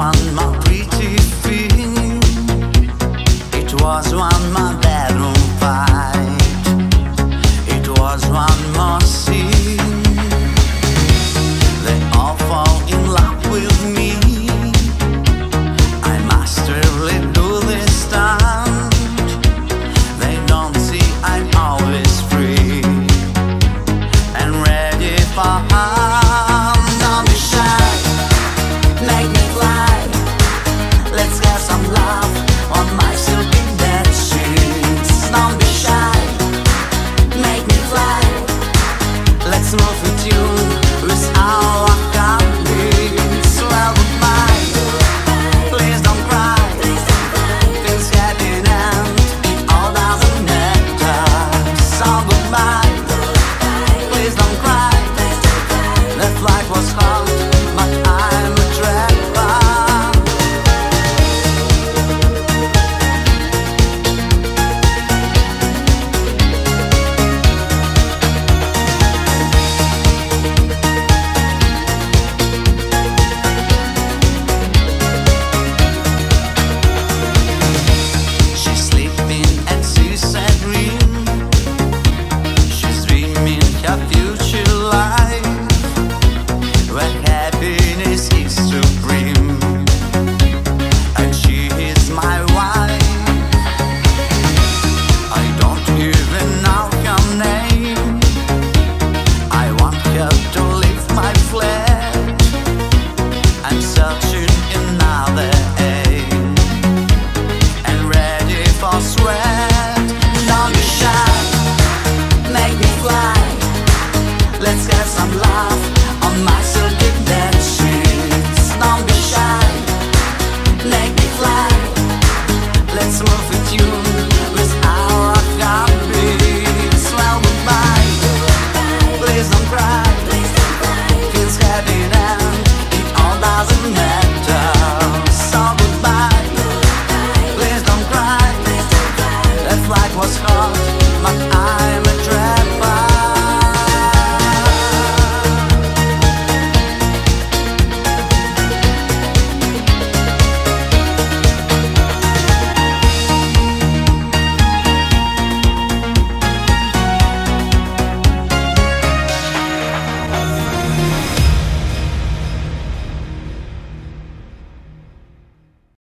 one my pretty feet. It was one my. smoke with you